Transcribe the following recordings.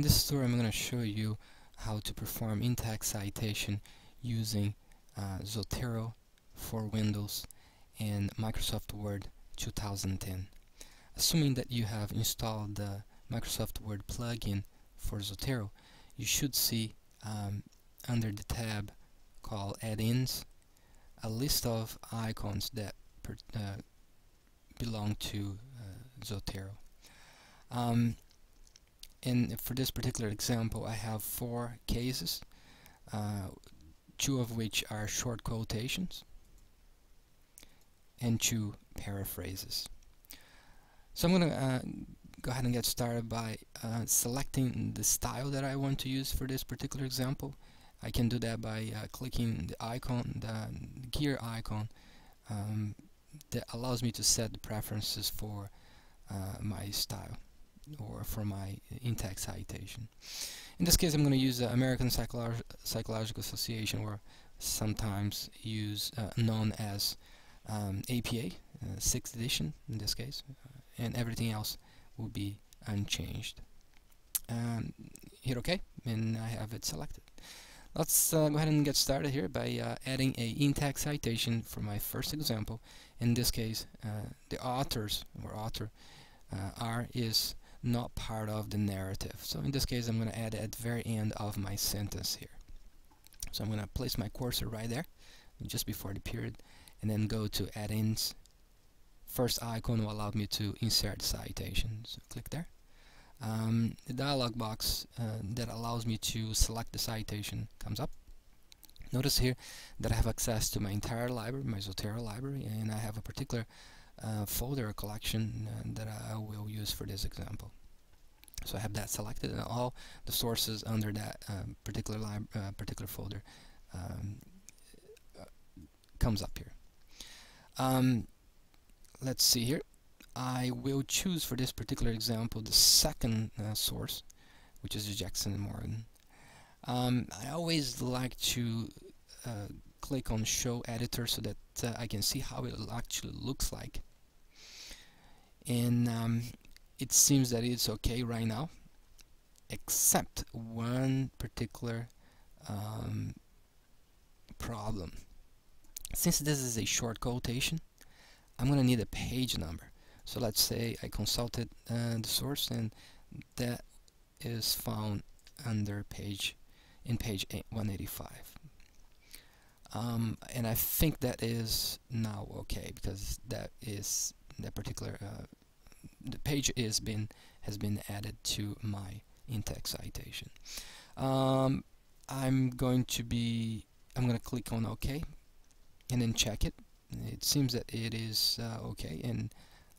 In this tutorial I'm going to show you how to perform in-text citation using uh, Zotero for Windows and Microsoft Word 2010. Assuming that you have installed the Microsoft Word plugin for Zotero, you should see um, under the tab called Add-ins a list of icons that per, uh, belong to uh, Zotero. Um, and for this particular example I have four cases uh, two of which are short quotations and two paraphrases. So I'm gonna uh, go ahead and get started by uh, selecting the style that I want to use for this particular example. I can do that by uh, clicking the icon the gear icon um, that allows me to set the preferences for uh, my style or for my in-text citation. In this case I'm going to use the American Psycholo Psychological Association or sometimes use uh, known as um, APA, uh, 6th edition in this case, uh, and everything else will be unchanged. Um, hit OK and I have it selected. Let's uh, go ahead and get started here by uh, adding a in-text citation for my first example. In this case, uh, the authors or author uh, R is not part of the narrative. So in this case I'm going to add at the very end of my sentence here. So I'm going to place my cursor right there just before the period and then go to add-ins. First icon will allow me to insert citation. So click there. Um, the dialog box uh, that allows me to select the citation comes up. Notice here that I have access to my entire library, my Zotero library, and I have a particular folder collection uh, that I will use for this example. So I have that selected and all the sources under that um, particular uh, particular folder um, uh, comes up here. Um, let's see here. I will choose for this particular example the second uh, source, which is the Jackson and Morgan. Um, I always like to uh, click on Show Editor so that uh, I can see how it actually looks like and um, it seems that it's okay right now except one particular um, problem. Since this is a short quotation I'm gonna need a page number. So let's say I consulted uh, the source and that is found under page in page 185 um, and I think that is now okay because that is that particular uh, the page is been has been added to my in-text citation. Um, I'm going to be I'm going to click on OK and then check it. It seems that it is uh, okay and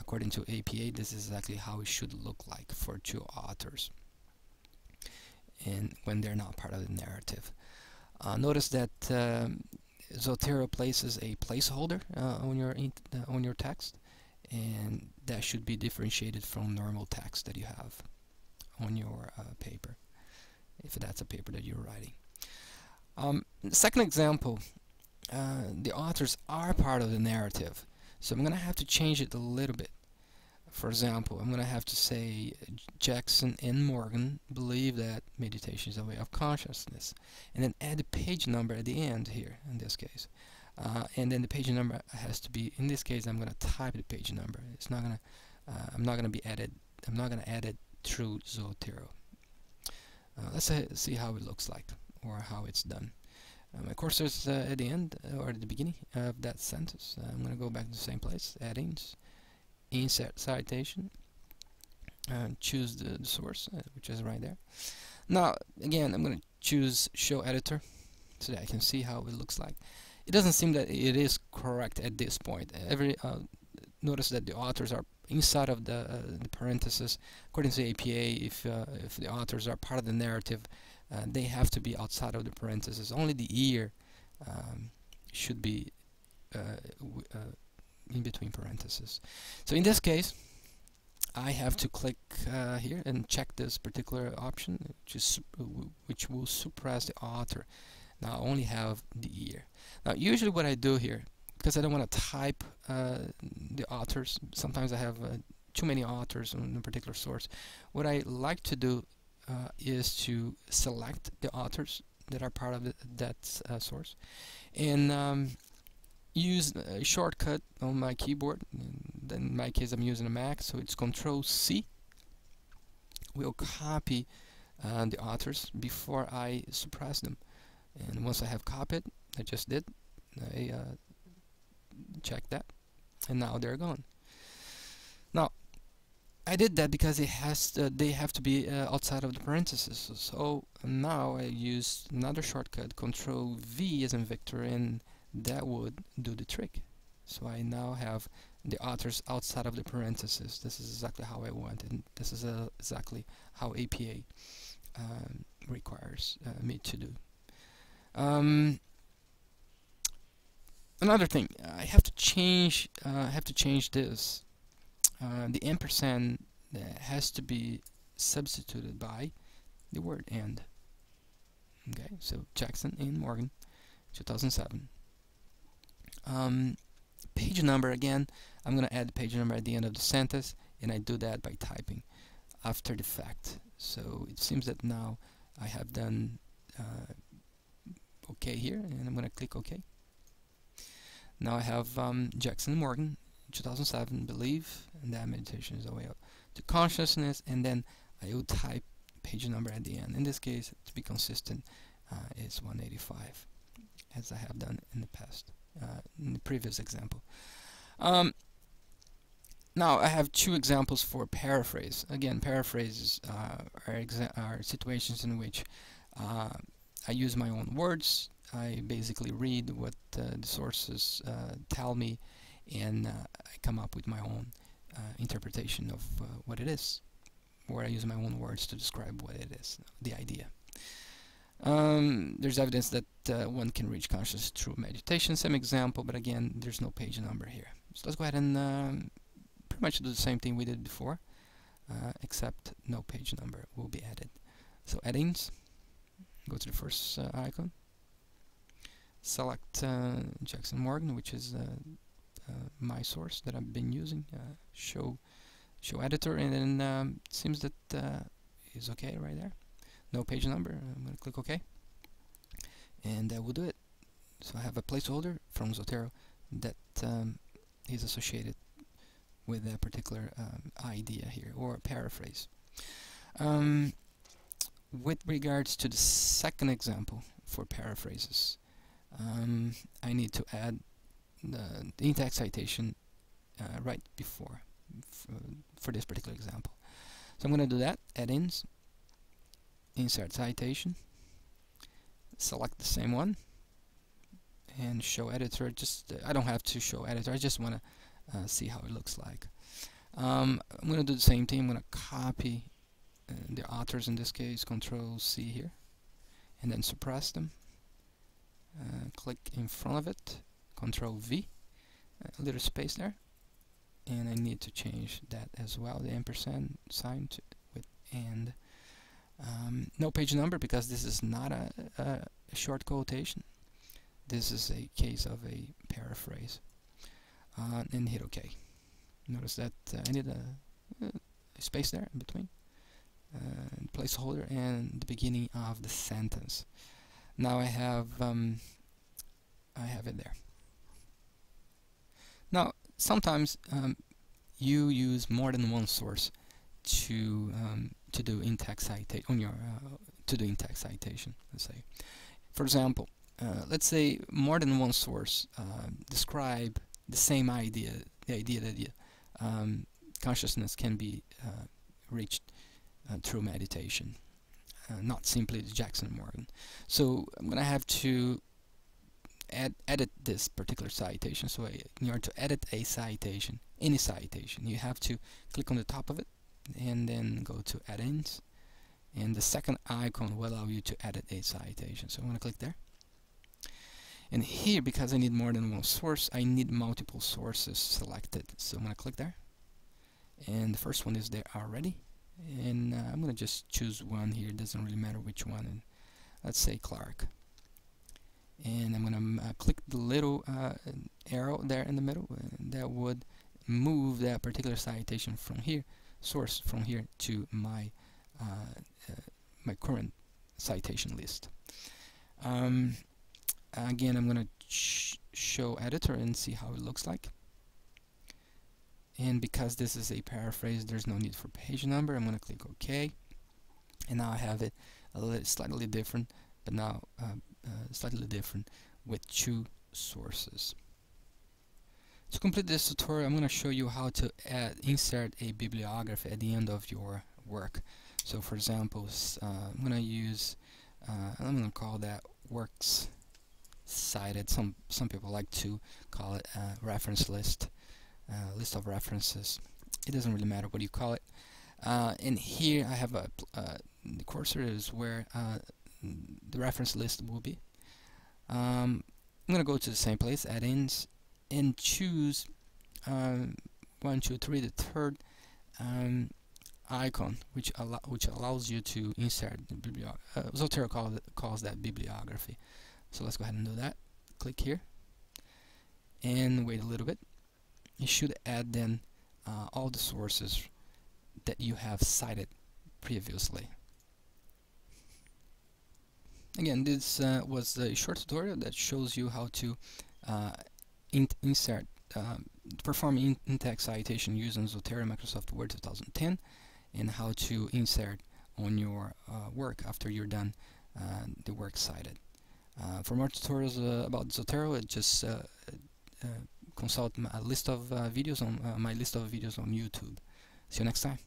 according to APA this is exactly how it should look like for two authors and when they're not part of the narrative. Uh, notice that um, Zotero places a placeholder uh, on your uh, on your text and that should be differentiated from normal text that you have on your uh, paper if that's a paper that you're writing. Um, second example, uh, the authors are part of the narrative so I'm gonna have to change it a little bit. For example, I'm gonna have to say Jackson and Morgan believe that meditation is a way of consciousness and then add the page number at the end here in this case uh, and then the page number has to be in this case I'm gonna type the page number. It's not gonna uh, I'm not gonna be added I'm not gonna add it through Zotero. Uh, let's see how it looks like or how it's done. Uh, my cursor is uh, at the end uh, or at the beginning of that sentence I'm gonna go back to the same place add-ins insert citation and choose the, the source which is right there. Now again I'm gonna choose show editor so that I can see how it looks like it doesn't seem that it is correct at this point. Every uh, notice that the authors are inside of the, uh, the parentheses. According to the APA, if uh, if the authors are part of the narrative, uh, they have to be outside of the parentheses. Only the year um, should be uh, uh, in between parentheses. So in this case, I have to click here and check this particular option, which is which will suppress the author. Now I only have the year. Now usually what I do here, because I don't want to type uh, the authors, sometimes I have uh, too many authors on a particular source. What I like to do uh, is to select the authors that are part of the, that uh, source and um, use a shortcut on my keyboard in my case I'm using a Mac so it's control C We'll copy uh, the authors before I suppress them and once I have copied I just did I uh, that and now they're gone. Now I did that because it has to, they have to be uh, outside of the parentheses. So now I use another shortcut control V as in Victor and that would do the trick. So I now have the authors outside of the parentheses. This is exactly how I want and this is uh, exactly how APA um, requires uh, me to do um, another thing, I have to change. Uh, I have to change this. Uh, the ampersand has to be substituted by the word and. Okay, so Jackson and Morgan, 2007. Um, page number again. I'm gonna add the page number at the end of the sentence, and I do that by typing after the fact. So it seems that now I have done uh, OK here, and I'm gonna click OK. Now I have um, Jackson Morgan, 2007, Believe, and that meditation is the way up to consciousness, and then I will type page number at the end. In this case, to be consistent, uh, it's 185, as I have done in the past, uh, in the previous example. Um, now I have two examples for paraphrase. Again, paraphrases uh, are, are, situations in which uh, I use my own words I basically read what uh, the sources uh, tell me and uh, I come up with my own interpretation of what it is where I use my own words to describe what it is, the idea. Um, there's evidence that uh, one can reach consciousness through meditation, same example, but again, there's no page number here. So let's go ahead and um, pretty much do the same thing we did before, uh, except no page number will be added. So add-ins, go to the first uh, icon, select uh, Jackson Morgan, which is uh, uh, my source that I've been using. show show editor, and then um, it seems that is okay right there. No page number. I'm going to click OK, and that will do it. So I have a placeholder from Zotero that um, is associated with that particular um, idea here, or a paraphrase. Um, with regards to the second example for paraphrases, um, I need to add the, the in-text citation uh, right before for this particular example. So I'm going to do that, add-ins, insert citation, select the same one, and show editor. Just uh, I don't have to show editor. I just want to uh, see how it looks like. Um, I'm going to do the same thing. I'm going to copy uh, the authors in this case, Control C here, and then suppress them. Uh, click in front of it control V a little space there. And I need to change that as well the ampersand sign to, with and um, no page number because this is not a, a, short quotation. This is a case of a paraphrase. Uh, and hit OK. Notice that uh, I need a, a, space there in between uh, placeholder and the beginning of the sentence now I have um, I have it there. Now sometimes um, you use more than one source to um, to do in-text citation on your uh, to do in-text citation. Let's say, for example, uh, let's say more than one source uh, describe the same idea, the idea that the, um, consciousness can be uh, reached through meditation uh, not simply the Jackson Morgan. So I'm going to have to add, edit this particular citation. So in order to edit a citation, any citation, you have to click on the top of it and then go to add-ins and the second icon will allow you to edit a citation. So I'm going to click there. And here, because I need more than one source, I need multiple sources selected. So I'm going to click there. And the first one is there already and uh, I'm gonna just choose one here it doesn't really matter which one and let's say Clark and I'm gonna uh, click the little uh, arrow there in the middle and that would move that particular citation from here source from here to my uh, uh, my current citation list. Um, again, I'm going to sh show editor and see how it looks like. And because this is a paraphrase, there's no need for page number. I'm going to click OK. And now I have it a little slightly different, but now uh, uh, slightly different with two sources. To complete this tutorial, I'm going to show you how to add, insert a bibliography at the end of your work. So for example, uh, I'm going to use, uh, I'm going to call that works cited. Some, some people like to call it a reference list, uh, list of references. It doesn't really matter what you call it. Uh, and here I have a, uh, the cursor is where uh, the reference list will be. Um, I'm going to go to the same place, add-ins, and choose um, one, two, three, the third um, icon, which allow which allows you to insert the bibliography. Uh, Zotero call calls that bibliography. So let's go ahead and do that. Click here, and wait a little bit. It should add then uh, all the sources that you have cited previously. Again, this uh, was a short tutorial that shows you how to uh, in insert, uh, perform in, in-text citation using Zotero Microsoft Word 2010 and how to insert on your uh, work after you're done uh, the work cited. Uh, for more tutorials about Zotero, just consult a list of uh, videos on uh, my list of videos on YouTube. See you next time.